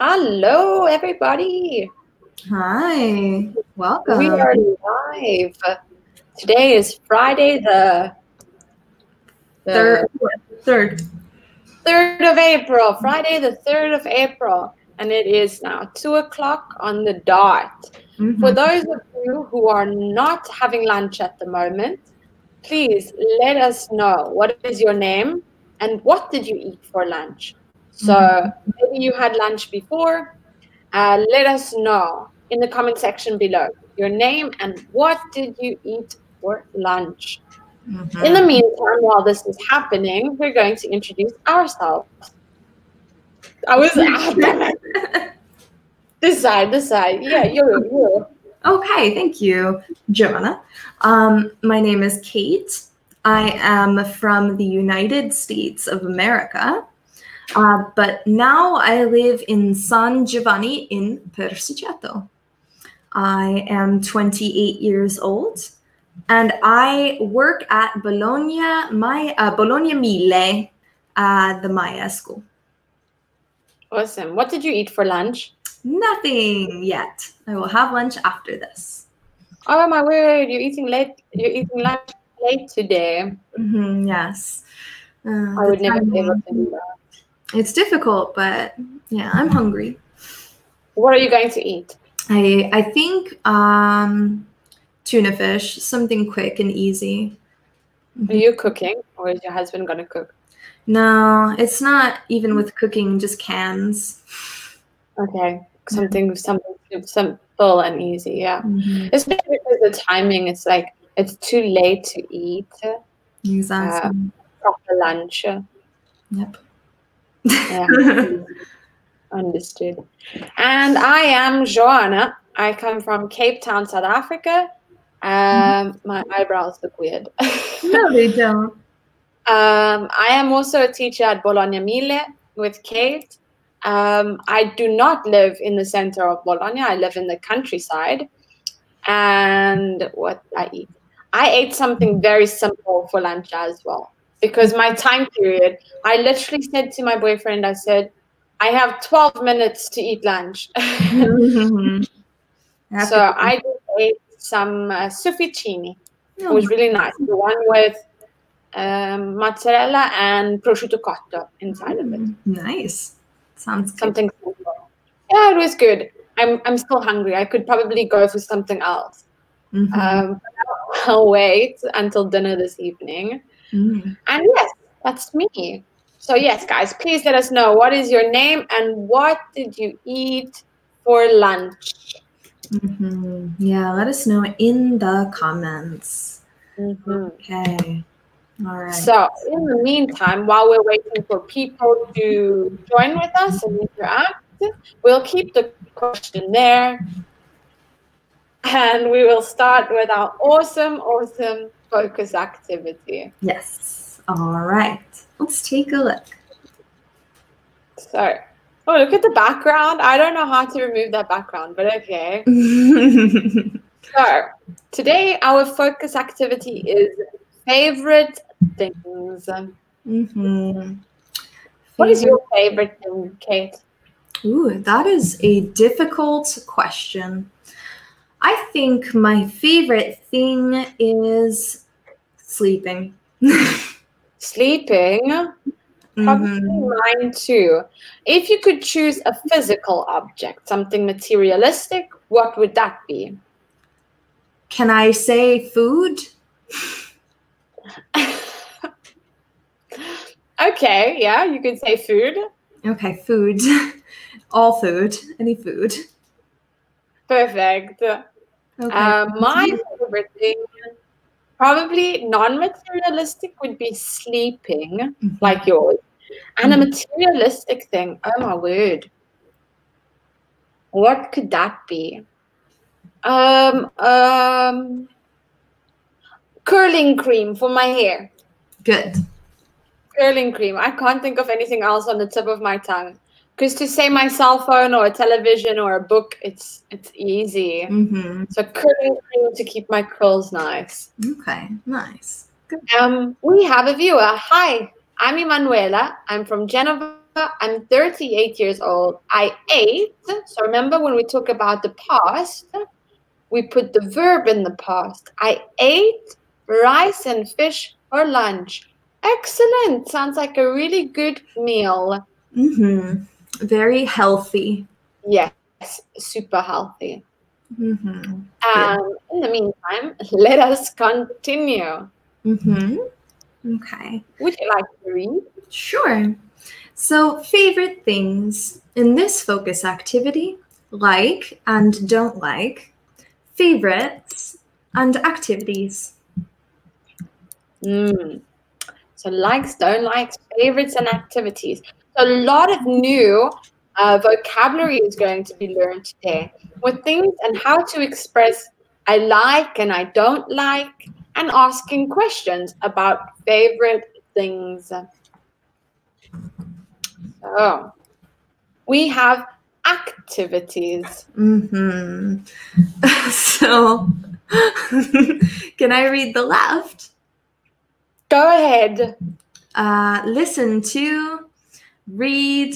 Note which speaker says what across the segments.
Speaker 1: Hello, everybody.
Speaker 2: Hi, welcome.
Speaker 1: We are live. Today is Friday, the, the
Speaker 2: third. Third.
Speaker 1: 3rd of April. Friday, the 3rd of April. And it is now 2 o'clock on the dot.
Speaker 2: Mhm.
Speaker 1: For those of you who are not having lunch at the moment, please let us know what is your name and what did you eat for lunch. So maybe you had lunch before. Uh, let us know in the comment section below your name and what did you eat for lunch.
Speaker 2: Mhm.
Speaker 1: In the meantime, while this is happening, we're going to introduce ourselves. I was this side, this side. Yeah, you, you.
Speaker 2: Okay, thank you, Joanna. Um, my name is Kate. I am from the United States of America, uh, but now I live in San Giovanni in Persiceto. I am 28 years old, and I work at Bologna, my uh, Bologna Mille, uh, the Maya school.
Speaker 1: Awesome. What did you eat for lunch?
Speaker 2: Nothing yet. I will have lunch after this.
Speaker 1: Oh my word! You're eating late. You're eating lunch late today.
Speaker 2: Mhm, yes. Uh,
Speaker 1: I would never be able to do that.
Speaker 2: It's difficult, but yeah, I'm hungry.
Speaker 1: What are you going to eat?
Speaker 2: I I think um, tuna fish, something quick and easy.
Speaker 1: Are you cooking, or is your husband gonna cook?
Speaker 2: No, it's not even with cooking, just cans.
Speaker 1: Okay, something something simple and easy. Yeah,
Speaker 2: Mhm,
Speaker 1: especially because the timing. It's like it's too late to eat
Speaker 2: Exactly.
Speaker 1: proper lunch.
Speaker 2: yep.
Speaker 1: Yeah. Understood. And I am Joanna. I come from Cape Town, South Africa. Um, my eyebrows look weird.
Speaker 2: no, they don't.
Speaker 1: um, I am also a teacher at Bologna Mille with Kate. Um, I do not live in the center of Bologna. I live in the countryside. And what I eat, I ate something very simple for lunch as well because my time period. I literally said to my boyfriend, I said, I have 12 minutes to eat lunch.
Speaker 2: Mhm.
Speaker 1: So I just ate some uh, sofficini. It
Speaker 2: Oh,
Speaker 1: was really nice. The one with um, mozzarella and prosciutto cotto inside of it.
Speaker 2: mm, nice. Sounds good.
Speaker 1: Something simple. Yeah, it was good. I'm, I'm still hungry. I could probably go for something else.
Speaker 2: Mhm.
Speaker 1: Um, I'll wait until dinner this evening.
Speaker 2: Mm.
Speaker 1: And yes, that's me. So yes, guys, please let us know what is your name and what did you eat for lunch.
Speaker 2: Mhm. Yeah, let us know in the comments.
Speaker 1: Mhm.
Speaker 2: Okay. All right.
Speaker 1: So in the meantime, while we're waiting for people to join with us and interact, we'll keep the question there. And we will start with our awesome, awesome focus activity.
Speaker 2: yes. All right. Let's take a look.
Speaker 1: So, oh, look at the background. I don't know how to remove that background, but okay. So, today our focus activity is favorite things.
Speaker 2: Mhm.
Speaker 1: What is your favorite thing, Kate?
Speaker 2: Ooh, that is a difficult question. I think my favorite thing is sleeping.
Speaker 1: Sleeping. Probably
Speaker 2: Mhm.
Speaker 1: mine too. If you could choose a physical object, something materialistic, what would that be?
Speaker 2: Can I say food?
Speaker 1: okay, yeah, you can say food.
Speaker 2: Okay, food. All food. Any food.
Speaker 1: Perfect.
Speaker 2: Okay.
Speaker 1: Um, my favorite thing, probably non-materialistic, would be sleeping,
Speaker 2: Mhm.
Speaker 1: like yours. And a
Speaker 2: Mhm.
Speaker 1: materialistic thing, oh my word. What could that be? Um, um, curling cream for my hair.
Speaker 2: Good.
Speaker 1: Curling cream. I can't think of anything else on the tip of my tongue. Because to say my cell phone or a television or a book, it's it's easy.
Speaker 2: hmm
Speaker 1: So curling cream to keep my curls nice.
Speaker 2: Okay, nice. Good.
Speaker 1: Um, we have a viewer. Hi, I'm Emanuela. I'm from Genova, I'm 38 years old. I ate. So remember when we talk about the past, we put the verb in the past. I ate rice and fish for lunch. Excellent. Sounds like a really good meal.
Speaker 2: Mm-hmm. Very healthy.
Speaker 1: Yes, super healthy.
Speaker 2: Mm-hmm.
Speaker 1: Um, in the meantime, let us continue.
Speaker 2: Mm-hmm. Okay.
Speaker 1: Would you like to read?
Speaker 2: Sure. So, favorite things in this focus activity like and don't like, favorites, and activities.
Speaker 1: Mm. So likes, don't likes, favorites, and activities. A lot of new uh, vocabulary is going to be learned today with things and how to express I like and I don't like, and asking questions about favorite things. So we have activities.
Speaker 2: Mm-hmm. so, can I read the left?
Speaker 1: Go ahead.
Speaker 2: Uh, listen to, read,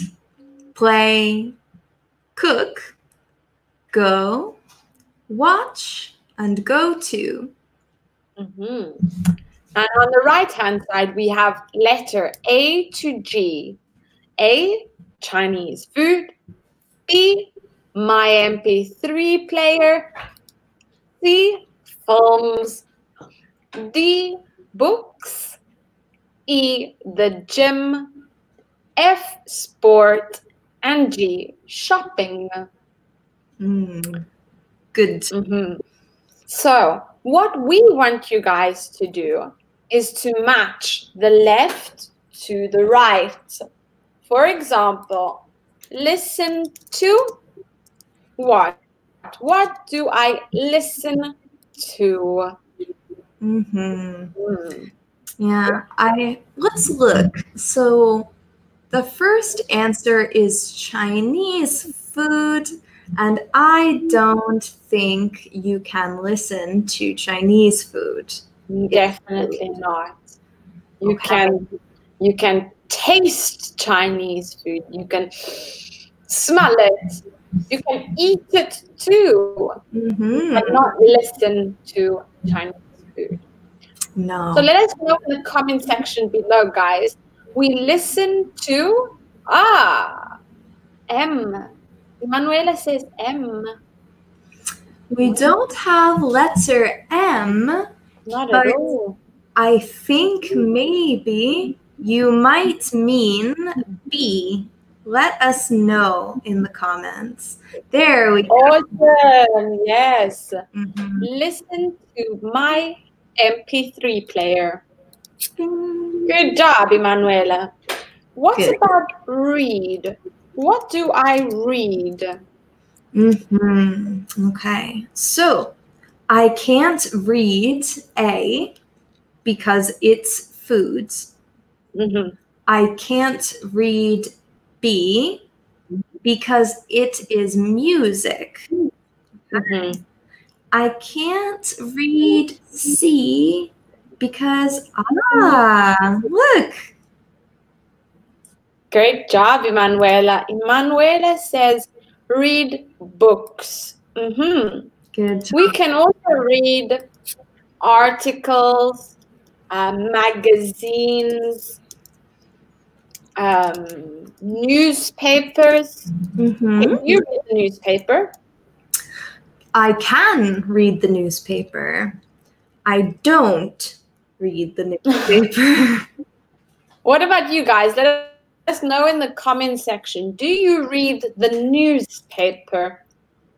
Speaker 2: play, cook, go, watch, and go to.
Speaker 1: Mm-hmm. And on the right hand side, we have letter A to G. A, Chinese food. B, my MP3 player. C, films. D, books. E, the gym. F, sport. And G, shopping.
Speaker 2: Mm. Good.
Speaker 1: Mhm. So, what we want you guys to do is to match the left to the right. For example, listen to what? What do I listen to?
Speaker 2: Mm-hmm.
Speaker 1: Hmm.
Speaker 2: Yeah, I let's look. So the first answer is Chinese food, and I don't think you can listen to Chinese food.
Speaker 1: Definitely not. You
Speaker 2: Okay.
Speaker 1: can you can taste Chinese food. You can smell it. You can eat it too,
Speaker 2: Mm-hmm.
Speaker 1: but not listen to Chinese food.
Speaker 2: No.
Speaker 1: So let us know in the comment section below, guys. We listen to ah M. Emanuela says M.
Speaker 2: we don't have letter M.
Speaker 1: Not
Speaker 2: But-
Speaker 1: at all.
Speaker 2: I think maybe you might mean B. Let us know in the comments. There we go.
Speaker 1: Awesome. Yes.
Speaker 2: Mhm.
Speaker 1: Listen to my MP3 player.
Speaker 2: Ding.
Speaker 1: Good job, Emanuela. What
Speaker 2: Good.
Speaker 1: about read? What do I read?
Speaker 2: hmm Okay. So I can't read A because it's foods.
Speaker 1: Mhm.
Speaker 2: I can't read B because it is music.
Speaker 1: Mhm.
Speaker 2: I can't read C because ah, look.
Speaker 1: Great job, Emanuela. Emanuela says read books. Mhm.
Speaker 2: Good job.
Speaker 1: We can also read articles, uh, magazines, um, newspapers.
Speaker 2: Mhm.
Speaker 1: Can you read the newspaper?
Speaker 2: I can read the newspaper. I don't read the newspaper.
Speaker 1: What about you guys? Let us know in the comment section. Do you read the newspaper?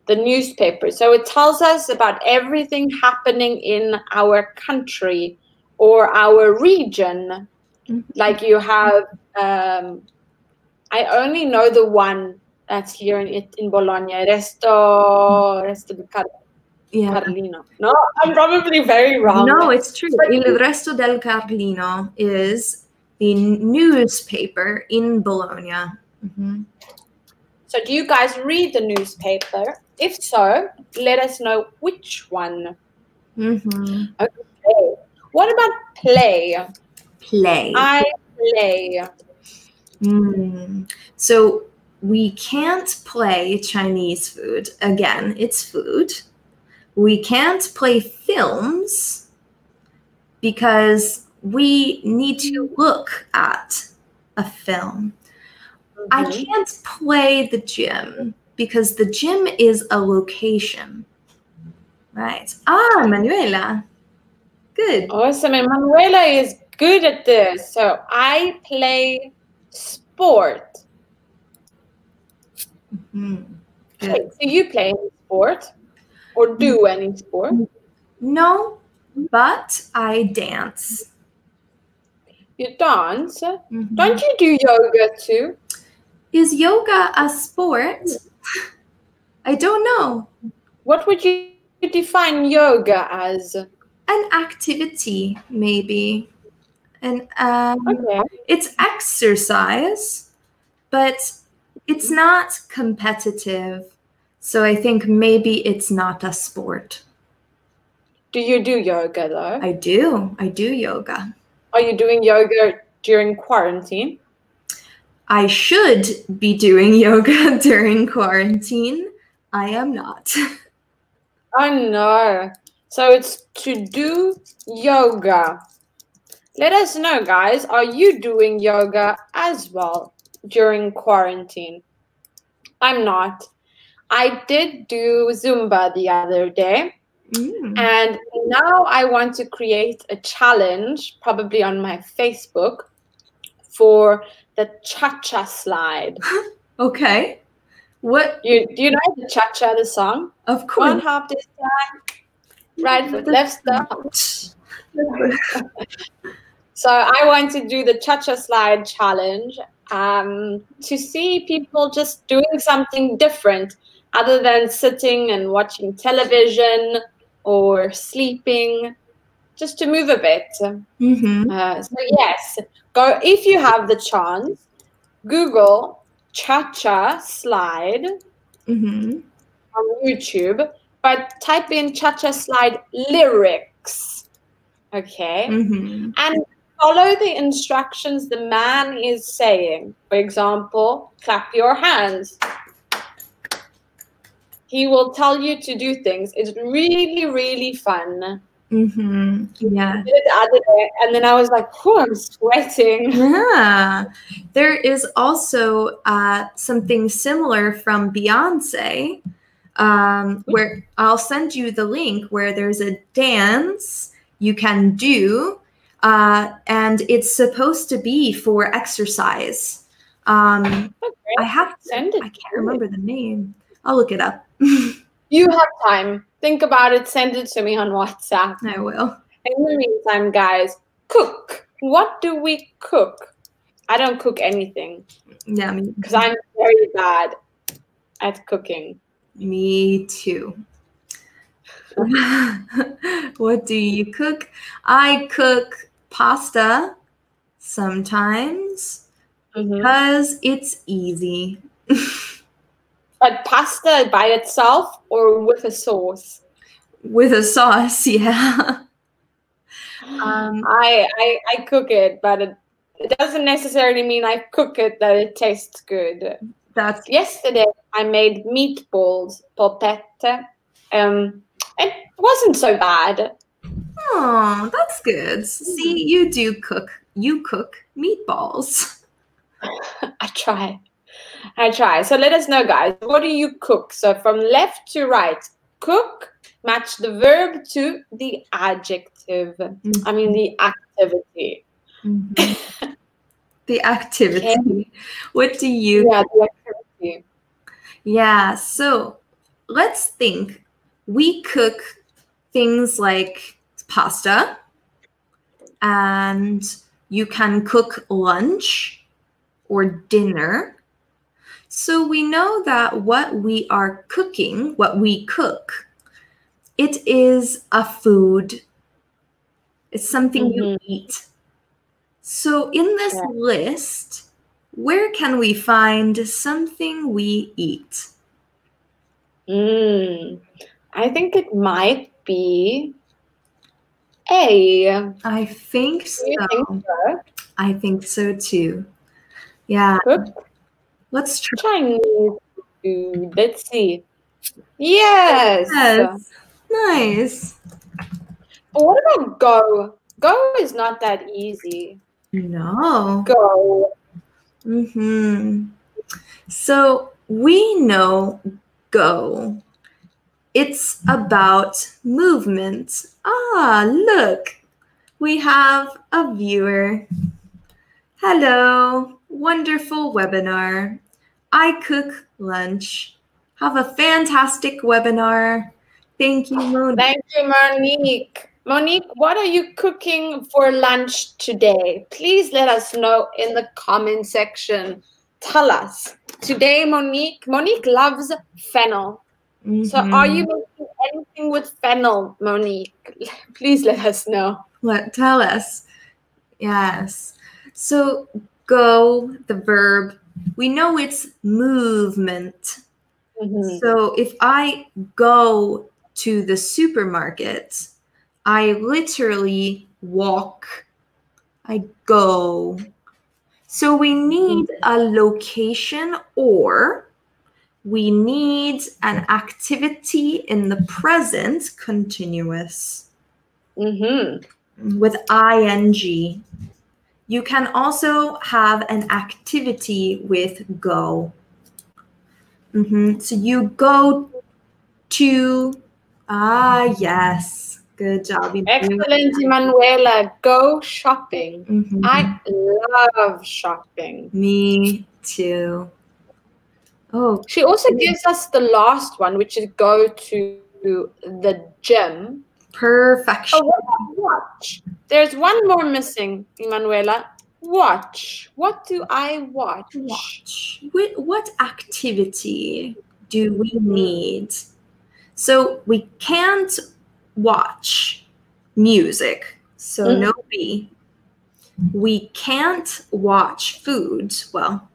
Speaker 1: The newspaper. So it tells us about everything happening in our country or our region.
Speaker 2: Mhm.
Speaker 1: Like you have, um, I only know the one that's here in in Bologna. Resto, Resto di Car-
Speaker 2: yeah.
Speaker 1: Carlino. No, I'm probably very wrong.
Speaker 2: No, it's true. But Il Resto del Carlino is the newspaper in Bologna. Mhm.
Speaker 1: So, do you guys read the newspaper? If so, let us know which one.
Speaker 2: Mhm.
Speaker 1: Okay. What about play?
Speaker 2: Play.
Speaker 1: I play.
Speaker 2: Mm. So we can't play Chinese food. Again, it's food. We can't play films because we need to look at a film. I
Speaker 1: Mhm.
Speaker 2: can't play the gym because the gym is a location. Right. Ah, Manuela. Good.
Speaker 1: Awesome. And Manuela is good at this. So I play sport.
Speaker 2: Mhm. Good.
Speaker 1: Okay, So you play sport or do any sport?
Speaker 2: No, but I dance.
Speaker 1: You dance.
Speaker 2: Mhm.
Speaker 1: Don't you do yoga too?
Speaker 2: Is yoga a sport? I don't know.
Speaker 1: What would you define yoga as?
Speaker 2: An activity, maybe. And um,
Speaker 1: Okay.
Speaker 2: it's exercise, but it's not competitive. So I think maybe it's not a sport.
Speaker 1: Do you do yoga though?
Speaker 2: I do. I do yoga.
Speaker 1: Are you doing yoga during quarantine?
Speaker 2: I should be doing yoga during quarantine. I am not.
Speaker 1: Oh no. So it's to do yoga. Let us know, guys. Are you doing yoga as well during quarantine? I'm not. I did do Zumba the other day,
Speaker 2: Mm.
Speaker 1: and now I want to create a challenge, probably on my Facebook, for the cha cha slide.
Speaker 2: Okay. What?
Speaker 1: You, do you know the cha cha, the song?
Speaker 2: Of course.
Speaker 1: One hop this time, right foot, left step. So I want to do the cha-cha slide challenge um, to see people just doing something different other than sitting and watching television or sleeping, just to move a bit.
Speaker 2: Mm-hmm.
Speaker 1: Uh, so yes, go if you have the chance. Google cha-cha slide
Speaker 2: Mm-hmm.
Speaker 1: on YouTube, but type in cha-cha slide lyrics. Okay
Speaker 2: Mm-hmm.
Speaker 1: and follow the instructions the man is saying. For example, clap your hands. He will tell you to do things. It's really, really fun.
Speaker 2: Mm-hmm. Yeah.
Speaker 1: I did it the other day, and then I was like, "Oh, I'm sweating."
Speaker 2: Yeah. There is also uh, something similar from Beyonce, um, where I'll send you the link where there's a dance you can do, uh, and it's supposed to be for exercise. Um,
Speaker 1: Okay,
Speaker 2: I have to,
Speaker 1: send it.
Speaker 2: I can't remember the name. I'll look it up.
Speaker 1: You have time. Think about it. Send it to me on WhatsApp.
Speaker 2: I will.
Speaker 1: In the meantime, guys, cook. What do we cook? I don't cook anything
Speaker 2: Yeah,
Speaker 1: because I'm very bad at cooking.
Speaker 2: me too. what do you cook? I cook pasta sometimes
Speaker 1: Mhm.
Speaker 2: because it's easy.
Speaker 1: But pasta by itself or with a sauce?
Speaker 2: With a sauce, yeah. Um,
Speaker 1: I, I I cook it, but it, it doesn't necessarily mean I cook it that it tastes good.
Speaker 2: that's
Speaker 1: Yesterday I made meatballs, polpette. Um, it wasn't so bad.
Speaker 2: oh, that's good. See, you do cook. You cook meatballs.
Speaker 1: I try. I try. So let us know, guys. What do you cook? So from left to right, cook, match the verb to the adjective. I mean, the activity.
Speaker 2: Mhm. the activity. What do you
Speaker 1: Yeah, the activity.
Speaker 2: Yeah, so let's think. We cook things like pasta, and you can cook lunch or dinner. So we know that what we are cooking, what we cook, it is a food. It's something you eat. So in this
Speaker 1: Yeah.
Speaker 2: list, where can we find something we eat?
Speaker 1: Mm, I think it might be A.
Speaker 2: I think so.
Speaker 1: think so?
Speaker 2: I think so too. Yeah.
Speaker 1: Cooked
Speaker 2: Let's try.
Speaker 1: Chinese food. Let's see. Yes.
Speaker 2: Yes. Nice.
Speaker 1: But what about go? Go is not that easy.
Speaker 2: No.
Speaker 1: Go.
Speaker 2: Mm-hmm. So we know go. It's about movement. Ah, look. We have a viewer. Hello. Wonderful webinar. I cook lunch. Have a fantastic webinar. Thank you, Monique.
Speaker 1: Thank you, Monique. Monique, what are you cooking for lunch today? Please let us know in the comment section. Tell us. Today, Monique, Monique loves fennel. So are you
Speaker 2: Mhm.
Speaker 1: making anything with fennel, Monique? Please let us know.
Speaker 2: Let tell us. Yes. So go, the verb, we know it's movement.
Speaker 1: Mhm.
Speaker 2: So if I go to the supermarket, I literally walk. I go. So we need a location or we need an activity in the present continuous
Speaker 1: Mhm.
Speaker 2: with ing. You can also have an activity with go. Mhm. So you go to, ah, yes. Good job.
Speaker 1: Excellent, Emanuela. Go shopping.
Speaker 2: Mhm.
Speaker 1: I love shopping.
Speaker 2: Me too. Oh,
Speaker 1: She also gives us the last one, which is go to the gym.
Speaker 2: perfection.
Speaker 1: Oh, watch? There's one more missing, Emanuela. Watch. What do I watch?
Speaker 2: watch. What, what activity do we need? So we can't watch music. So
Speaker 1: Mhm.
Speaker 2: no B. We can't watch food. Well,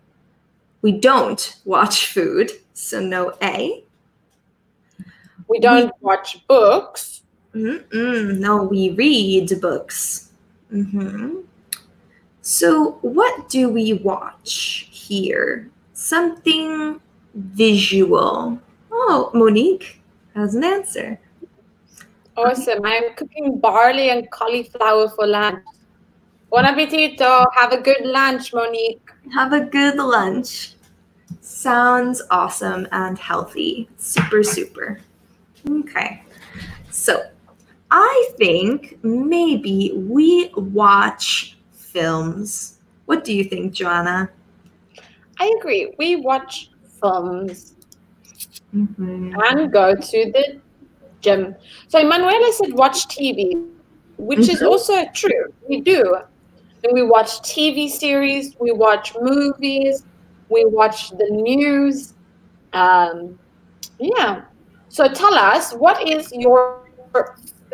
Speaker 2: we don't watch food. So no A.
Speaker 1: We don't watch books.
Speaker 2: Mm-mm, no, we read books. hmm So, what do we watch here? Something visual. Oh, Monique has an answer.
Speaker 1: Awesome. I'm cooking barley and cauliflower for lunch. Buon appetito. Have a good lunch, Monique.
Speaker 2: Have a good lunch. Sounds awesome and healthy. Super, super. Okay. So, I think maybe we watch films. What do you think, Joanna?
Speaker 1: I agree. We watch films
Speaker 2: Mhm.
Speaker 1: and go to the gym. So Emanuela said watch TV, which is
Speaker 2: Mhm.
Speaker 1: also true. We do. And we watch TV series, we watch movies, we watch the news. Um, yeah. So tell us, what is your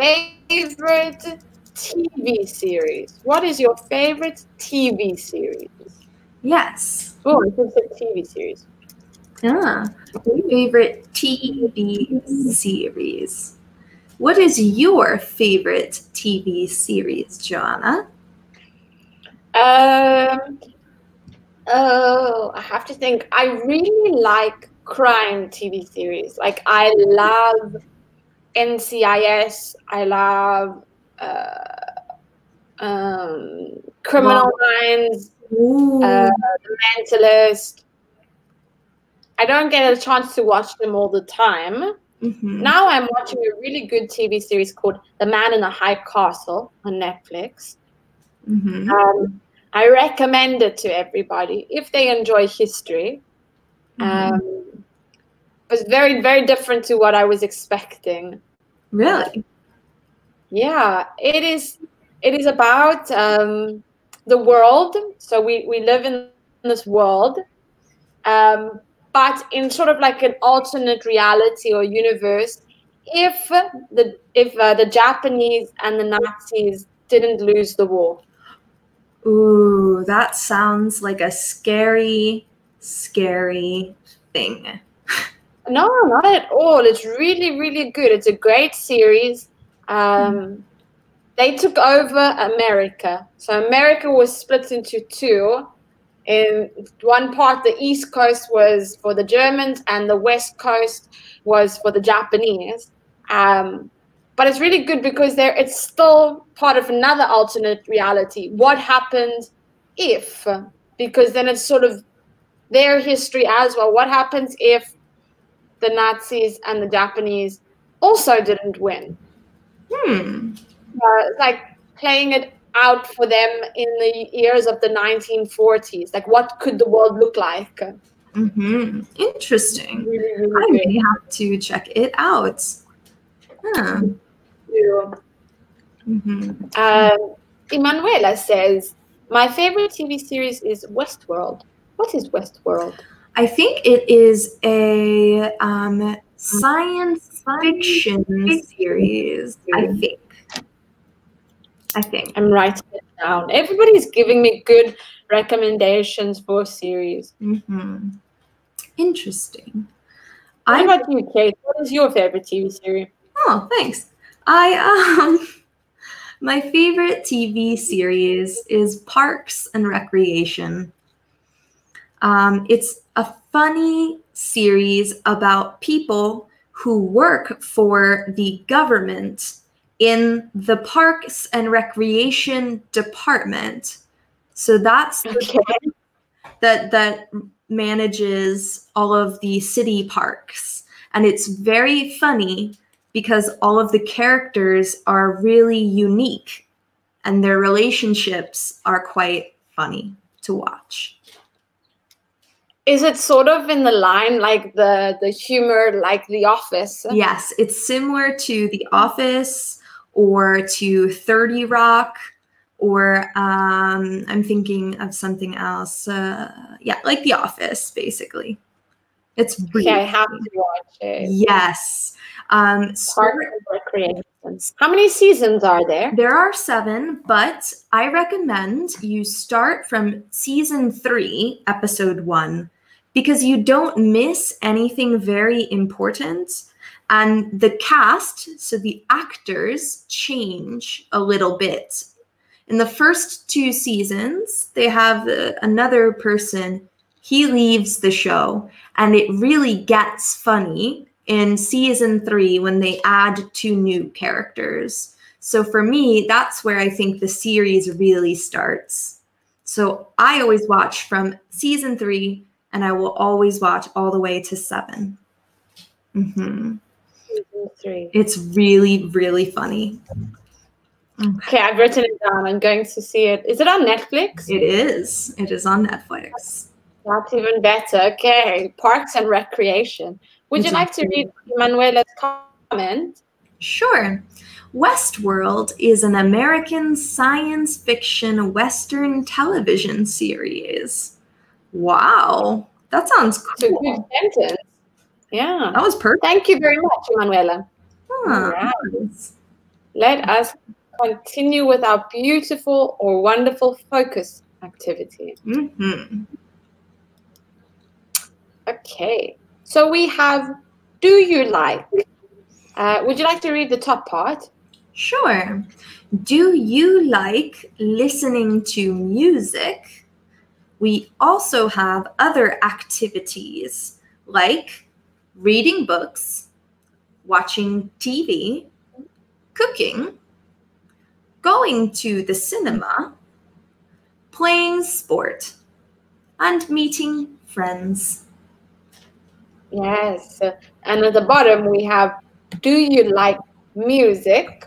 Speaker 1: favorite TV series? What is your favorite TV series?
Speaker 2: Yes.
Speaker 1: Oh, I think it's a TV series.
Speaker 2: Yeah. Favorite TV series. What is your favorite TV series, Joanna?
Speaker 1: Um. Oh, I have to think. I really like crime TV series. Like I love NCIS. I love uh, um, Criminal Minds, uh, The Mentalist. I don't get a chance to watch them all the time.
Speaker 2: Mhm.
Speaker 1: Now I'm watching a really good TV series called The Man in the High Castle on Netflix.
Speaker 2: Mhm.
Speaker 1: Um, I recommend it to everybody if they enjoy history.
Speaker 2: Mhm.
Speaker 1: Um, was very, very different to what I was expecting.
Speaker 2: Really?
Speaker 1: Yeah, it is. It is about um, the world. So we we live in this world, um, but in sort of like an alternate reality or universe. If the if uh, the Japanese and the Nazis didn't lose the war,
Speaker 2: Ooh, that sounds like a scary, scary thing.
Speaker 1: No, not at all. It's really, really good. It's a great series. Um, they took over America. So America was split into two. in one part the east coast was for the germans and the west coast was for the japanese um, but it's really good because there it's still part of another alternate reality what happens if because then it's sort of their history as well what happens if the nazis and the japanese also didn't win
Speaker 2: Hmm.
Speaker 1: uh, like playing it out for them in the years of the 1940s like what could the world look like
Speaker 2: hmm Interesting.
Speaker 1: really,
Speaker 2: I
Speaker 1: really
Speaker 2: may have to check it out. Huh.
Speaker 1: good.
Speaker 2: hmm
Speaker 1: Um, Emanuela says, My favorite TV series is Westworld. What is Westworld?
Speaker 2: I think it is a um, science fiction series. I think. I think.
Speaker 1: I'm writing it down. Everybody's giving me good recommendations for series.
Speaker 2: hmm Interesting.
Speaker 1: What
Speaker 2: I
Speaker 1: about you, Kate? What is your favorite TV series?
Speaker 2: Oh, thanks. I um my favorite TV series is Parks and Recreation. Um, it's a funny series about people who work for the government in the Parks and Recreation Department. So that's the
Speaker 1: Okay.
Speaker 2: that that manages all of the city parks and it's very funny because all of the characters are really unique and their relationships are quite funny to watch
Speaker 1: Is it sort of in the line like the the humor like The Office?
Speaker 2: yes it's similar to the office or to 30 rock or um, i'm thinking of something else uh, yeah like the office basically it's really
Speaker 1: Okay, I have to watch it.
Speaker 2: yes um,
Speaker 1: Park and Recreation. How many seasons are there?
Speaker 2: There are seven, but I recommend you start from season three, episode one, because you don't miss anything very important. And the cast, so the actors, change a little bit. In the first two seasons, they have uh, another person, he leaves the show, and it really gets funny in season three when they add two new characters. So for me, that's where I think the series really starts. So I always watch from season three, and I will always watch all the way to 7 Mhm.
Speaker 1: Season three.
Speaker 2: It's really, really funny.
Speaker 1: Okay, I've written it down. I'm going to see it. Is it on Netflix?
Speaker 2: It is. It is on Netflix.
Speaker 1: That's even better. Okay, Parks and Recreation. Would you like to read Manuela's comment?
Speaker 2: Sure. Westworld is an American science fiction Western television series. Wow. That sounds
Speaker 1: It's a good
Speaker 2: cool.
Speaker 1: sentence. Yeah.
Speaker 2: That was perfect.
Speaker 1: Thank you very much, Manuela.
Speaker 2: Huh.
Speaker 1: Let us continue with our beautiful or wonderful focus activity.
Speaker 2: Mhm.
Speaker 1: Okay. So we have Do you like? Uh, would you like to read the top part?
Speaker 2: Sure. Do you like listening to music? We also have other activities like reading books, watching TV, cooking, going to the cinema, playing sport, and meeting friends.
Speaker 1: Yes. And at the bottom, we have Do you like music?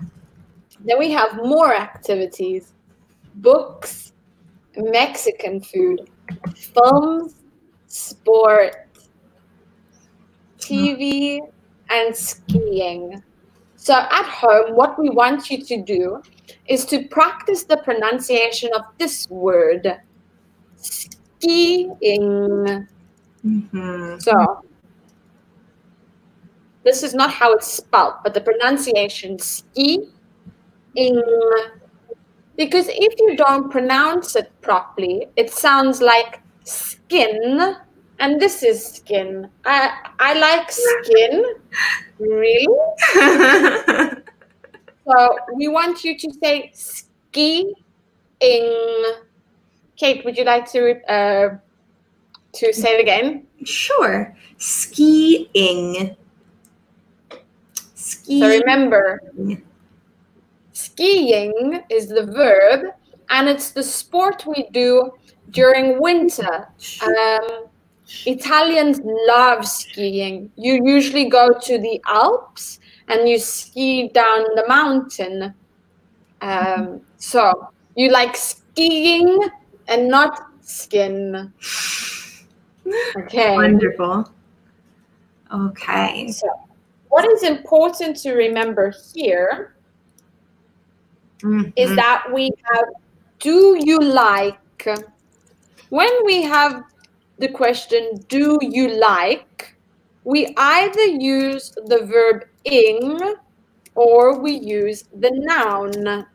Speaker 1: Then we have more activities books, Mexican food, films, sport, TV, and skiing. So at home, what we want you to do is to practice the pronunciation of this word skiing.
Speaker 2: Mhm.
Speaker 1: So this is not how it's spelled, but the pronunciation ski ing. Because if you don't pronounce it properly, it sounds like skin, and this is skin. I I like skin, really. So we want you to say ski ing. Kate, would you like to uh, to say it again?
Speaker 2: Sure. Skiing. Skiing.
Speaker 1: So remember, skiing is the verb, and it's the sport we do during winter. Um, Italians love skiing. You usually go to the Alps and you ski down the mountain. Um, so you like skiing and not skin. Okay.
Speaker 2: Wonderful. Okay.
Speaker 1: So, what is important to remember here is
Speaker 2: Mhm.
Speaker 1: that we have do you like? When we have the question do you like, we either use the verb ing or we use the noun.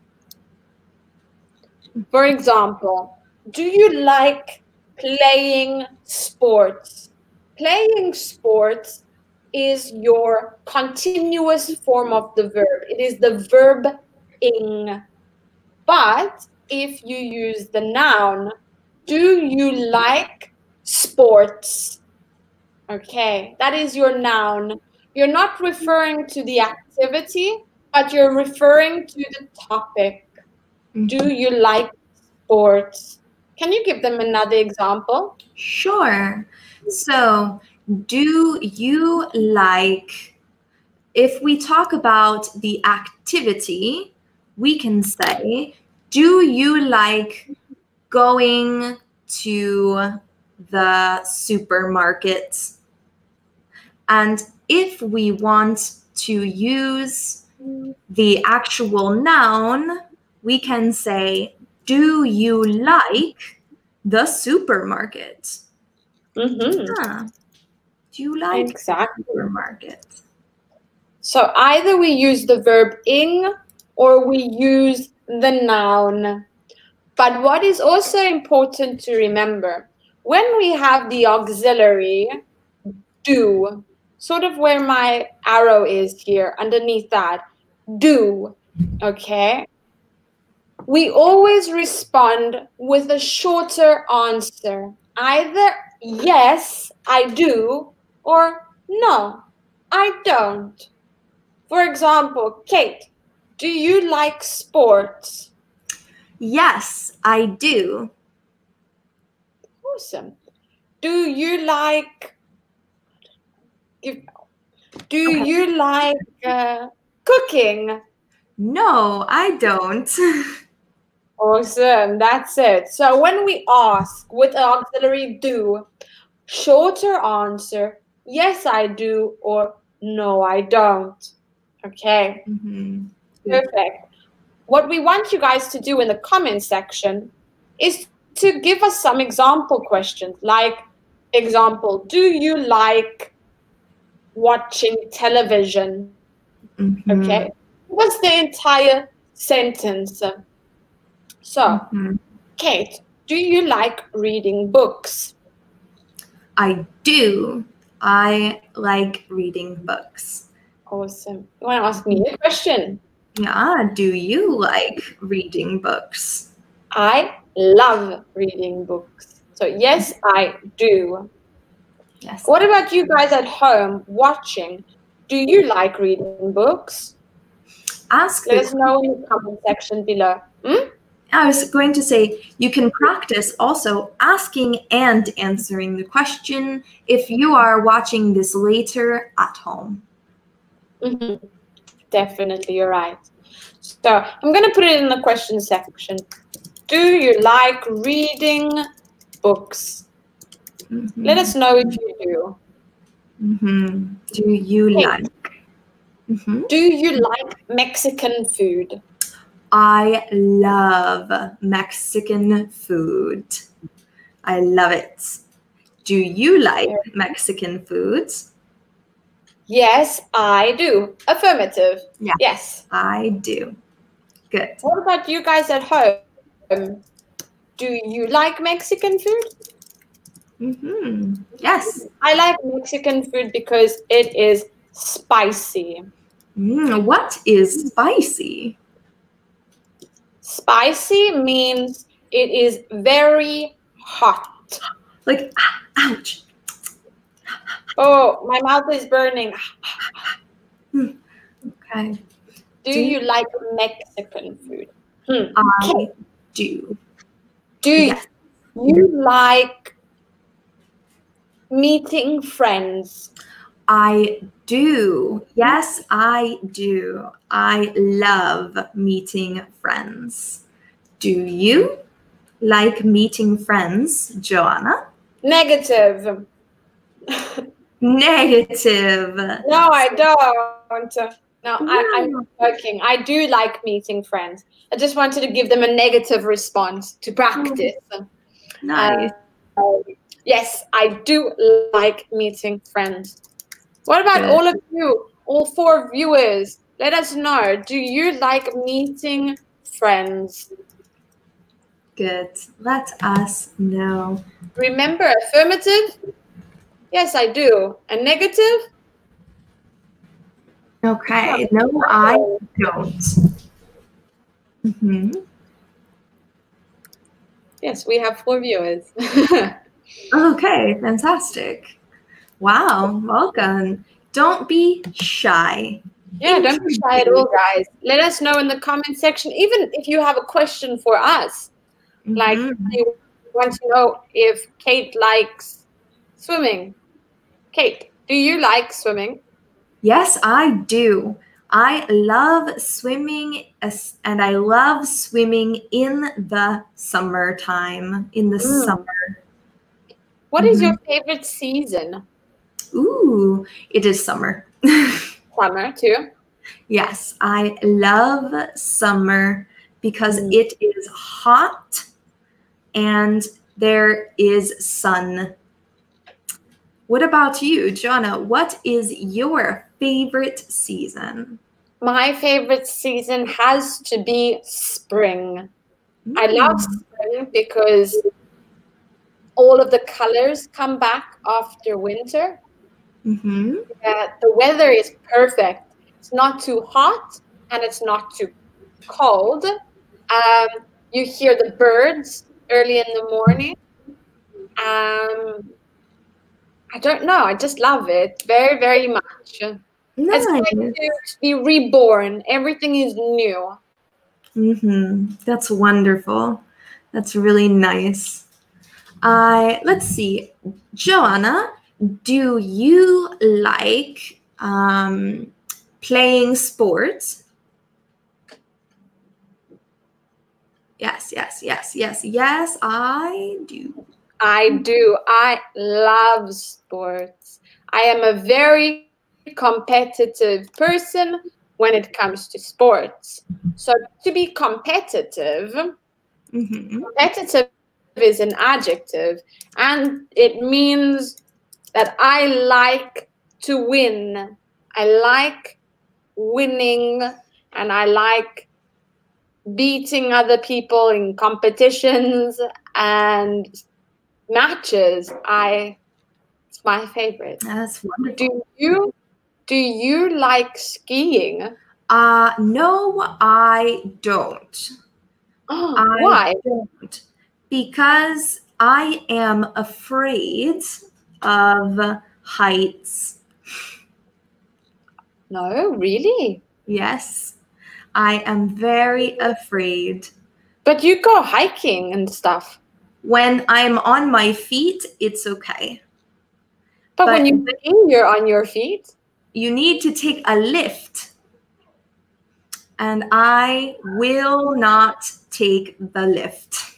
Speaker 1: For example, do you like playing sports? Playing sports is your continuous form of the verb. It is the verb ing. But if you use the noun, do you like sports? Okay, that is your noun. You're not referring to the activity, but you're referring to the topic. Do mm-hmm. you like sports? Can you give them another example?
Speaker 2: Sure. So, do you like, if we talk about the activity, we can say, do you like going to the supermarket? And if we want to use the actual noun, we can say, do you like the supermarket?
Speaker 1: Mm-hmm.
Speaker 2: Huh. Do you like
Speaker 1: Exactly.
Speaker 2: supermarket?
Speaker 1: So either we use the verb ing or we use the noun. But what is also important to remember when we have the auxiliary do, sort of where my arrow is here underneath that, do, okay? We always respond with a shorter answer. Either yes, I do, or no, I don't. For example, Kate, do you like sports?
Speaker 2: Yes, I do.
Speaker 1: Awesome. Do you like do
Speaker 2: Okay.
Speaker 1: you like uh, cooking?
Speaker 2: No, I don't.
Speaker 1: Awesome, that's it. So when we ask with an auxiliary do, shorter answer, yes I do or no I don't. Okay.
Speaker 2: Mhm.
Speaker 1: Perfect. What we want you guys to do in the comment section is to give us some example questions. Like, example, do you like watching television?
Speaker 2: Mhm.
Speaker 1: Okay. What's the entire sentence? So,
Speaker 2: Mhm.
Speaker 1: Kate, do you like reading books?
Speaker 2: I do. I like reading books.
Speaker 1: Awesome. You want to ask me a question?
Speaker 2: Yeah, do you like reading books?
Speaker 1: I love reading books. So, yes, I do.
Speaker 2: Yes.
Speaker 1: What about you guys at home watching? Do you like reading books?
Speaker 2: Ask
Speaker 1: Let us know in the comment section below. Hmm?
Speaker 2: I was going to say you can practice also asking and answering the question if you are watching this later at home.
Speaker 1: Mhm. Definitely, you're right. So I'm going to put it in the question section. Do you like reading books? Let us know if you do.
Speaker 2: Mhm. Do you
Speaker 1: Hey.
Speaker 2: like? Mhm.
Speaker 1: Do you like Mexican food?
Speaker 2: I love Mexican food. I love it. Do you like Mexican foods?
Speaker 1: Yes, I do. Affirmative.
Speaker 2: Yeah.
Speaker 1: Yes.
Speaker 2: I do. Good.
Speaker 1: What about you guys at home? Do you like Mexican food?
Speaker 2: hmm Yes.
Speaker 1: I like Mexican food because it is spicy.
Speaker 2: Mm, what is spicy?
Speaker 1: Spicy means It is very hot.
Speaker 2: Like, ah, ouch.
Speaker 1: Oh, my mouth is burning.
Speaker 2: Okay.
Speaker 1: Do
Speaker 2: Do
Speaker 1: you like Mexican food? Hmm.
Speaker 2: I do.
Speaker 1: Do
Speaker 2: Yes.
Speaker 1: you like meeting friends?
Speaker 2: I do. Yes, I do. I love meeting friends. Do you like meeting friends, Joanna?
Speaker 1: Negative.
Speaker 2: Negative.
Speaker 1: No, I don't. No, I, I'm joking. I do like meeting friends. I just wanted to give them a negative response to practice.
Speaker 2: Nice.
Speaker 1: Um, yes, I do like meeting friends. What about
Speaker 2: Good.
Speaker 1: all of you, all four viewers? Let us know. Do you like meeting friends?
Speaker 2: Good. Let us know.
Speaker 1: Remember, affirmative? Yes, I do. And negative?
Speaker 2: Okay. No, I don't. hmm
Speaker 1: Yes, we have four viewers.
Speaker 2: Okay, fantastic. Wow, welcome. Don't be shy.
Speaker 1: Yeah, don't be shy at all, guys. Let us know in the comment section, even if you have a question for us. Like,
Speaker 2: Mhm.
Speaker 1: you want to know if Kate likes swimming. Kate, do you like swimming?
Speaker 2: Yes, I do. I love swimming and I love swimming in the summertime, in the
Speaker 1: Mm.
Speaker 2: summer.
Speaker 1: What is your favorite season?
Speaker 2: Ooh, it is summer.
Speaker 1: Summer, too.
Speaker 2: yes, I love summer because
Speaker 1: Mm.
Speaker 2: it is hot and there is sun. What about you, Joanna? What is your favorite season?
Speaker 1: My favorite season has to be spring. I love spring because all of the colors come back after winter.
Speaker 2: Hmm
Speaker 1: Uh, the weather is perfect. It's not too hot and it's not too cold. Um, you hear the birds early in the morning. Um, I don't know. I just love it very, very much. It's like
Speaker 2: Nice.
Speaker 1: to be reborn. Everything is new.
Speaker 2: hmm That's wonderful. That's really nice. I let's see, Joanna. Do you like um, playing sports? Yes, yes, yes, yes, yes. I do.
Speaker 1: I do. I love sports. I am a very competitive person when it comes to sports. So to be competitive,
Speaker 2: hmm
Speaker 1: competitive is an adjective and it means that I like to win. I like winning and I like beating other people in competitions and matches. I it's my favorite.
Speaker 2: That's wonderful.
Speaker 1: Do you do you like skiing?
Speaker 2: Uh, no, I don't.
Speaker 1: Oh,
Speaker 2: I
Speaker 1: why?
Speaker 2: don't. Because I am afraid of heights.
Speaker 1: No, really?
Speaker 2: Yes, I am very afraid.
Speaker 1: But you go hiking and stuff.
Speaker 2: When I'm on my feet, it's okay.
Speaker 1: But, when you you're on your feet.
Speaker 2: You need to take a lift. And I will not take the lift.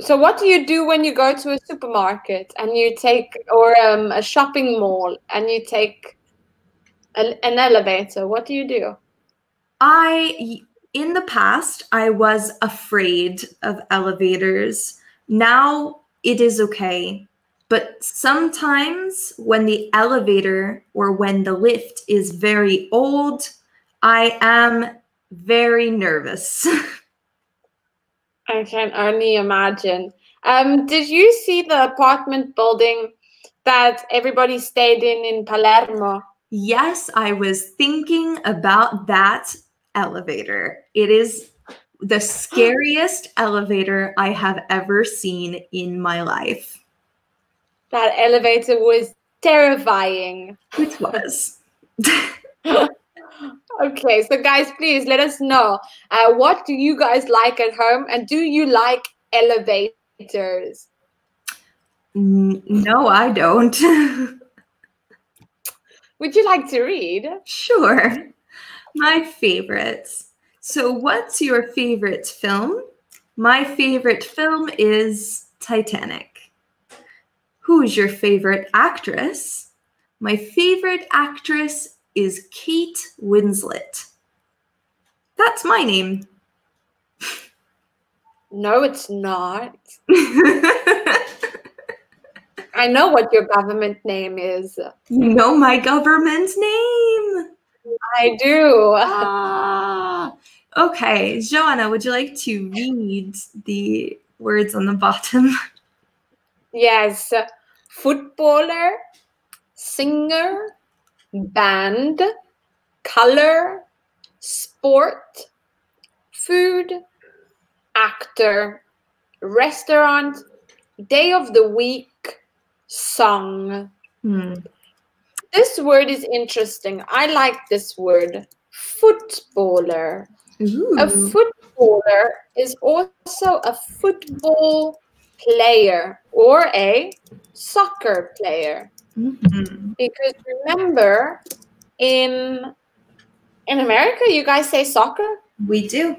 Speaker 1: So what do you do when you go to a supermarket and you take or um, a shopping mall and you take a, an elevator? What do you do?
Speaker 2: I, in the past, I was afraid of elevators. Now it is okay. But sometimes when the elevator or when the lift is very old, I am very nervous.
Speaker 1: I can only imagine. Um, did you see the apartment building that everybody stayed in in Palermo?
Speaker 2: yes, I was thinking about that elevator. It is the scariest elevator I have ever seen in my life.
Speaker 1: That elevator was terrifying.
Speaker 2: It was.
Speaker 1: okay, so guys, please let us know uh, what do you guys like at home, and do you like elevators?
Speaker 2: no, I don't.
Speaker 1: Would you like to read?
Speaker 2: Sure. My favorites. So, what's your favorite film? My favorite film is Titanic. Who's your favorite actress? My favorite actress is Kate Winslet. That's my name.
Speaker 1: No, it's not. I know what your government name is.
Speaker 2: You know my government name.
Speaker 1: I do.
Speaker 2: Ah. Okay, Joanna, would you like to read the words on the bottom?
Speaker 1: Yes. Footballer, singer, band, color, sport, food, actor, restaurant, day of the week, song.
Speaker 2: Hmm.
Speaker 1: This word is interesting. I like this word. Footballer.
Speaker 2: Ooh.
Speaker 1: A footballer is also a football player or a soccer player.
Speaker 2: Mhm.
Speaker 1: Because remember, in in America, you guys say soccer.
Speaker 2: We do.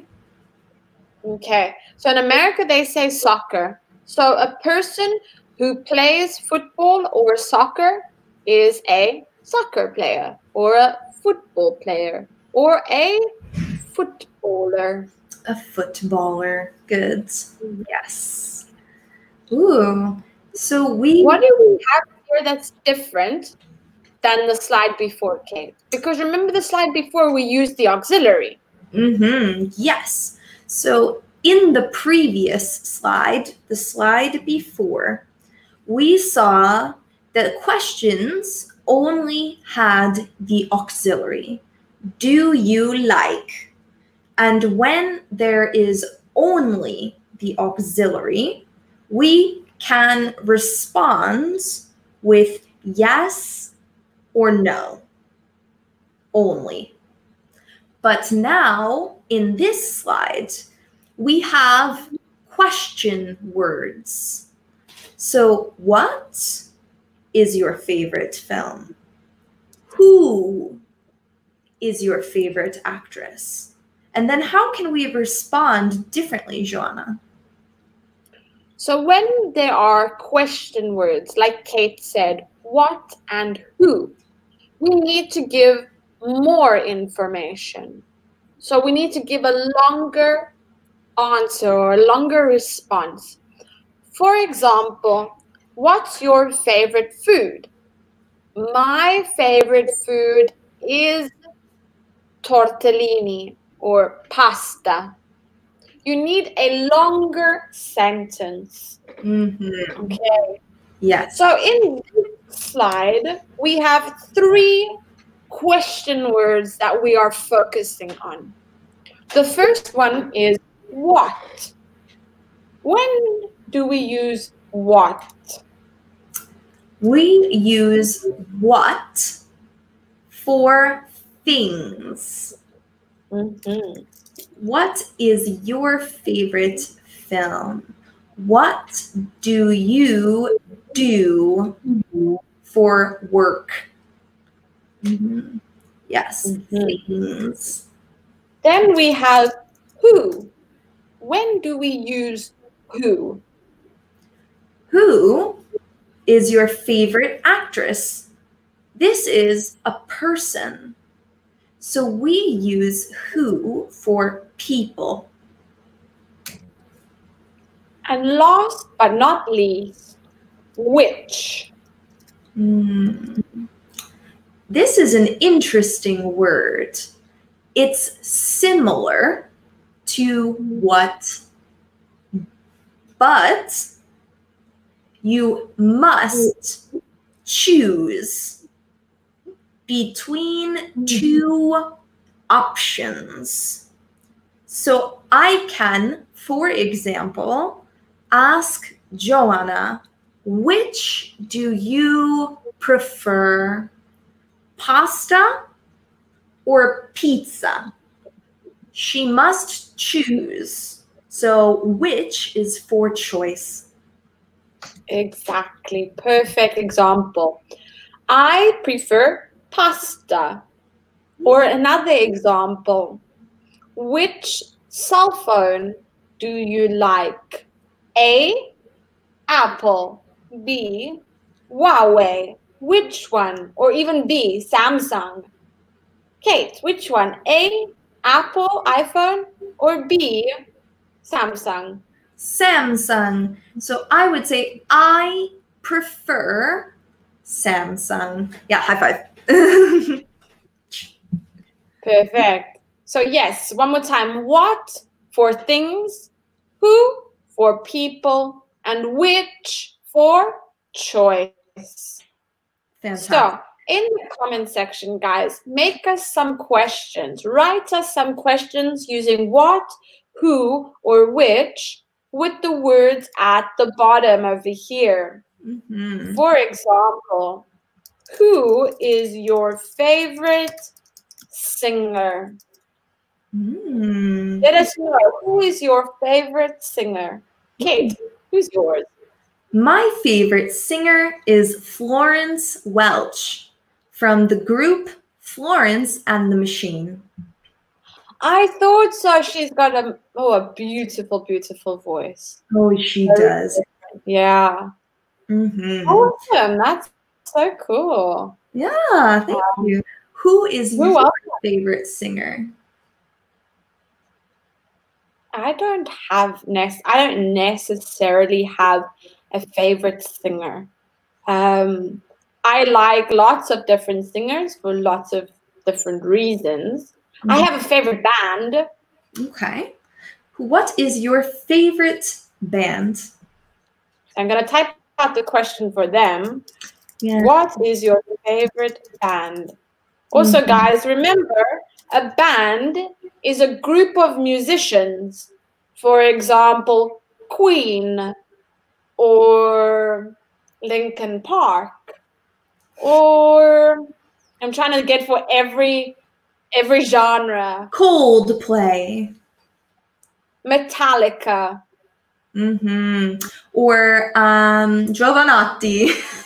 Speaker 1: Okay, so in America they say soccer. So a person who plays football or soccer is a soccer player or a football player or a footballer.
Speaker 2: A footballer. Good.
Speaker 1: Mhm.
Speaker 2: Yes. Ooh. So we
Speaker 1: What do we have here that's different than the slide before, Kate? Because remember the slide before we used the auxiliary.
Speaker 2: Mm-hmm. Yes. So in the previous slide, the slide before, we saw that questions only had the auxiliary. Do you like? And when there is only the auxiliary, we can respond with yes or no only. But now in this slide, we have question words. So, what is your favorite film? Who is your favorite actress? And then how can we respond differently, Joanna?
Speaker 1: So when there are question words, like Kate said, what and who, we need to give more information. So we need to give a longer answer or a longer response. For example, what's your favorite food? My favorite food is tortellini or pasta. You need a longer sentence.
Speaker 2: Mm-hmm.
Speaker 1: Okay.
Speaker 2: Yes.
Speaker 1: So in this slide, we have three question words that we are focusing on. The first one is what. When do we use what?
Speaker 2: We use what for things.
Speaker 1: Mhm.
Speaker 2: What is your favorite film? What do you do for work? Mhm. Yes,
Speaker 1: Mhm. Then we have who. When do we use who?
Speaker 2: Who is your favorite actress? This is a person. So we use who for people.
Speaker 1: And last but not least, which.
Speaker 2: Hmm. This is an interesting word. It's similar to what, but you must choose between mm-hmm. two options. So I can, for example, ask Joanna, which do you prefer, pasta or pizza? She must choose. So which is for choice.
Speaker 1: Exactly. Perfect example. I prefer pasta. Or mm. another example. Which cell phone do you like? A. Apple. B. Huawei. Which one? Or even B. Samsung. Kate, which one? A. Apple, iPhone, or B. Samsung?
Speaker 2: Samsung. So I would say I prefer Samsung. Yeah, high five.
Speaker 1: Perfect. So, yes, one more time. What for things, who for people, and which for choice.
Speaker 2: Fantastic.
Speaker 1: So, in the comment section, guys, make us some questions. Write us some questions using what, who, or which with the words at the bottom over here.
Speaker 2: Mhm.
Speaker 1: For example, who is your favorite singer?
Speaker 2: Mm.
Speaker 1: Let us know who is your favorite singer. Kate, who's yours?
Speaker 2: My favorite singer is Florence Welch from the group Florence and the Machine.
Speaker 1: I thought so. She's got a oh a beautiful, beautiful voice.
Speaker 2: Oh, she
Speaker 1: Very
Speaker 2: does.
Speaker 1: Yeah.
Speaker 2: Mhm.
Speaker 1: Awesome. That's so cool.
Speaker 2: Yeah, thank you. Who is
Speaker 1: You're
Speaker 2: your favorite singer?
Speaker 1: I don't have nec- I don't necessarily have a favorite singer. Um, I like lots of different singers for lots of different reasons. I have a favorite band.
Speaker 2: Okay. What is your favorite band?
Speaker 1: I'm gonna type out the question for them.
Speaker 2: Yeah.
Speaker 1: What is your favorite band? Also,
Speaker 2: Mhm.
Speaker 1: guys, remember a band is a group of musicians. For example, Queen or Linkin Park. Or I'm trying to get for every every genre.
Speaker 2: Coldplay.
Speaker 1: Metallica.
Speaker 2: Mm-hmm. Or um, Jovanotti.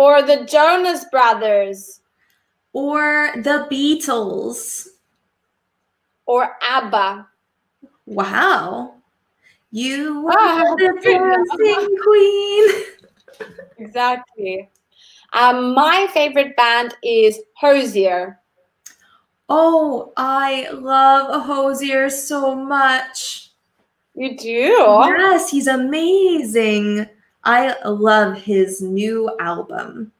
Speaker 1: Or the Jonas Brothers.
Speaker 2: or the Beatles.
Speaker 1: Or ABBA.
Speaker 2: Wow. You are
Speaker 1: Ah,
Speaker 2: the dancing queen.
Speaker 1: Exactly. Um, my favorite band is Hozier.
Speaker 2: Oh, I love Hozier so much.
Speaker 1: You do?
Speaker 2: Yes, he's amazing. I love his new album.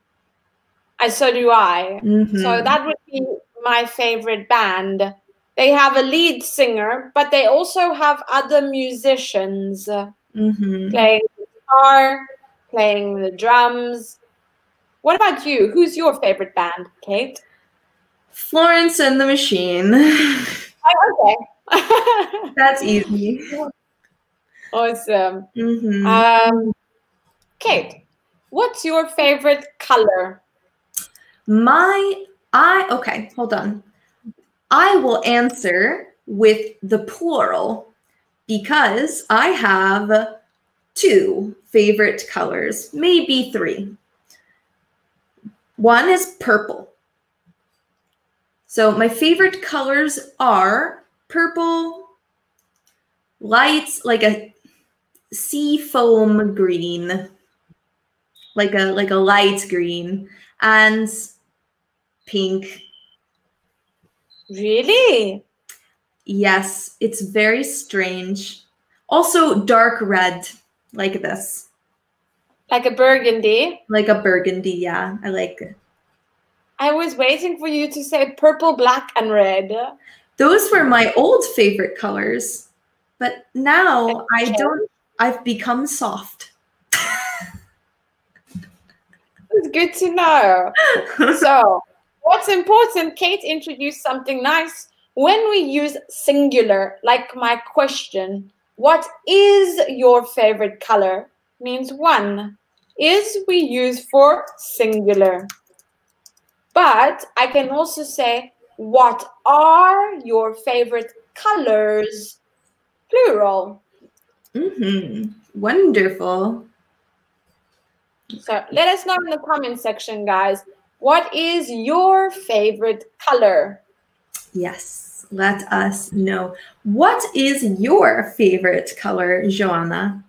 Speaker 1: And so do I.
Speaker 2: Mhm.
Speaker 1: So that would be my favorite band. They have a lead singer, but they also have other musicians
Speaker 2: Mhm.
Speaker 1: playing the guitar, playing the drums. What about you? Who's your favorite band, Kate?
Speaker 2: Florence and the Machine.
Speaker 1: Oh, okay.
Speaker 2: That's easy.
Speaker 1: awesome.
Speaker 2: Mhm.
Speaker 1: Um, Kate, what's your favorite color?
Speaker 2: My I okay, hold on. I will answer with the plural because I have two favorite colors, maybe three. One is purple. So my favorite colors are purple, lights like a sea foam green, like a like a light green, and pink.
Speaker 1: Really?
Speaker 2: Yes, it's very strange. Also dark red, like this,
Speaker 1: Like a burgundy?
Speaker 2: like a burgundy. Yeah, I like it.
Speaker 1: I was waiting for you to say purple, black, and red.
Speaker 2: Those were my old favorite colors, but now I don't. I've become soft.
Speaker 1: It's good to know. so, what's important? Kate introduced something nice. when we use singular, like my question, what is your favorite color? Means one. Is we use for singular. But I can also say, what are your favorite colors? Plural.
Speaker 2: Mm-hmm. Wonderful.
Speaker 1: So let us know in the comment section, guys. What is your favorite color?
Speaker 2: Yes, let us know. What is your favorite color, Joanna?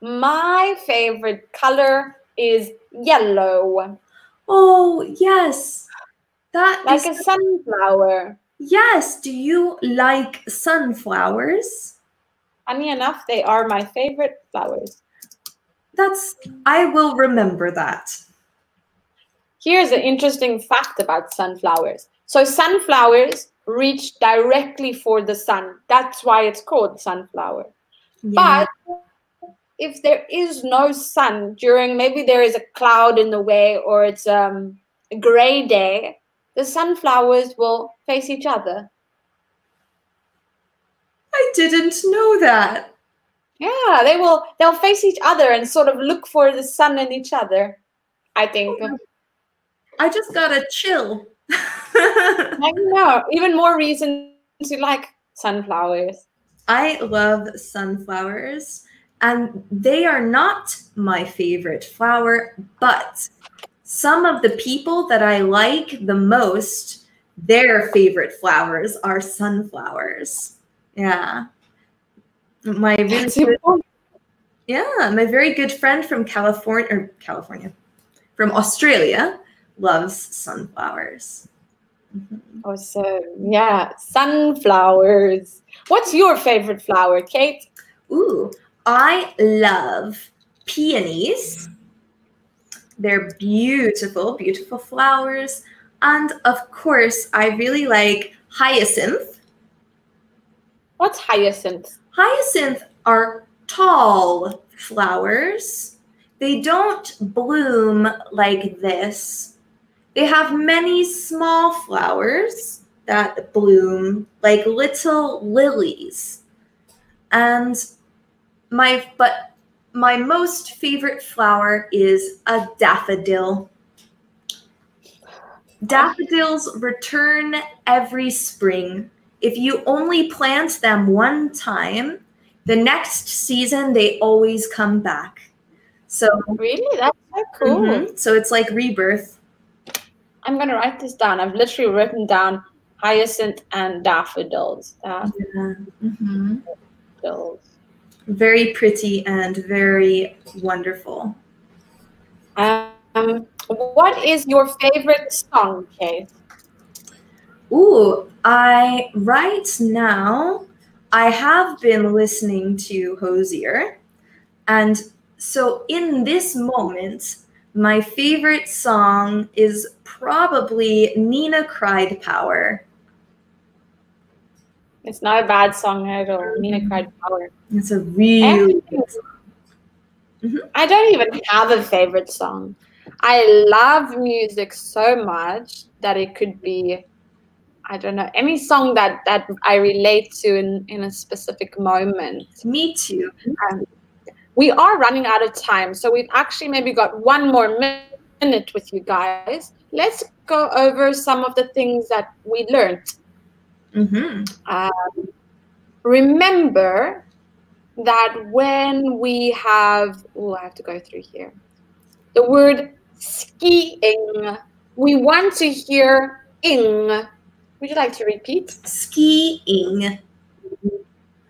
Speaker 1: My favorite color is yellow.
Speaker 2: Oh, yes. That
Speaker 1: like
Speaker 2: is-
Speaker 1: a sunflower.
Speaker 2: Yes. Do you like sunflowers?
Speaker 1: Funny enough, they are my favorite flowers.
Speaker 2: That's I will remember that.
Speaker 1: Here's an interesting fact about sunflowers. So sunflowers reach directly for the sun. That's why it's called sunflower.
Speaker 2: Yeah.
Speaker 1: But if there is no sun during maybe there is a cloud in the way or it's um, a gray day, the sunflowers will face each other.
Speaker 2: I didn't know that.
Speaker 1: Yeah, they will they'll face each other and sort of look for the sun in each other. I think.
Speaker 2: Oh, I just got a chill.
Speaker 1: I know. Even more reason to like sunflowers.
Speaker 2: I love sunflowers, and they are not my favorite flower, but some of the people that I like the most, their favorite flowers are sunflowers. Yeah. My really good, yeah, my very good friend from California or California, from Australia, loves sunflowers. Mhm.
Speaker 1: Oh, so yeah, sunflowers. What's your favorite flower, Kate?
Speaker 2: Ooh, I love peonies. They're beautiful, beautiful flowers. And of course, I really like hyacinth.
Speaker 1: What's hyacinth?
Speaker 2: Hyacinth are tall flowers. They don't bloom like this. They have many small flowers that bloom like little lilies. And my but my most favorite flower is a daffodil. Daffodils return every spring. If you only plant them one time, the next season they always come back. So,
Speaker 1: Really? That's so cool.
Speaker 2: mhm, so it's like rebirth.
Speaker 1: I'm gonna write this down. I've literally written down hyacinth and daffodils.
Speaker 2: Yeah. mhm.
Speaker 1: Daffodils.
Speaker 2: Very pretty and very wonderful.
Speaker 1: Um, what is your favorite song, Kate?
Speaker 2: Ooh, I right now I have been listening to Hozier, and so in this moment, my favorite song is probably Nina Cried Power.
Speaker 1: It's not a bad song at all. Nina cried power.
Speaker 2: It's a really
Speaker 1: Everything- mm-hmm. I don't even have a favorite song. I love music so much that it could be, I don't know, any song that that I relate to in in a specific moment.
Speaker 2: me too.
Speaker 1: We are running out of time, so we've actually maybe got one more minute with you guys. Let's go over some of the things that we learned.
Speaker 2: hmm
Speaker 1: Um, remember that when we have, oh, I have to go through here. The word skiing, we want to hear ing. Would you like to repeat?
Speaker 2: Skiing.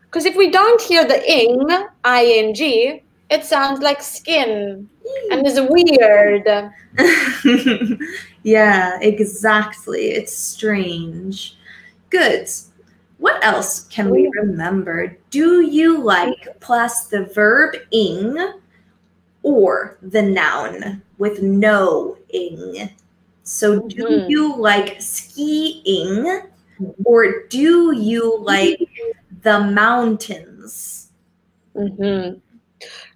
Speaker 1: Because if we don't hear the ing, ing, it sounds like skin and is weird.
Speaker 2: yeah, exactly. It's strange. Good. What else can we mm. remember? Do you like plus the verb ing or the noun with no ing? So, do
Speaker 1: Mhm.
Speaker 2: you like skiing or do you like the mountains?
Speaker 1: Mhm.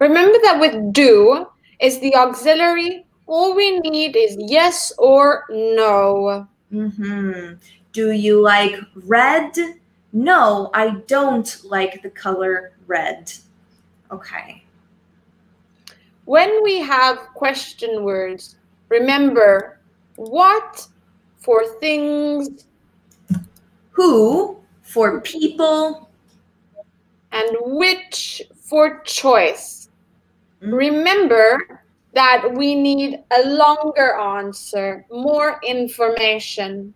Speaker 1: Remember that with do is the auxiliary. All we need is yes or no.
Speaker 2: hmm Do you like red? No, I don't like the color red. Okay.
Speaker 1: When we have question words, remember what for things,
Speaker 2: Who for people,
Speaker 1: and which for choice.
Speaker 2: Mhm.
Speaker 1: Remember that we need a longer answer, more information.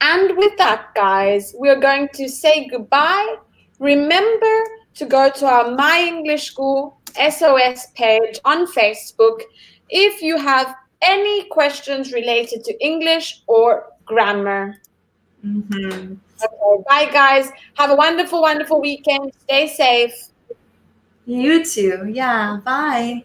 Speaker 1: And with that, guys, we're going to say goodbye. Remember to go to our My English School SOS page on Facebook if you have any questions related to English or grammar.
Speaker 2: Mhm.
Speaker 1: Okay, bye, guys. Have a wonderful, wonderful weekend. Stay safe.
Speaker 2: You too. Yeah. Bye.